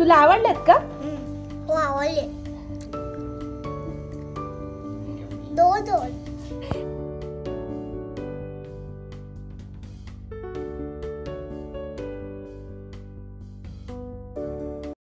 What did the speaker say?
तुला आवडल्यात का? हो आवडले. दोन दोन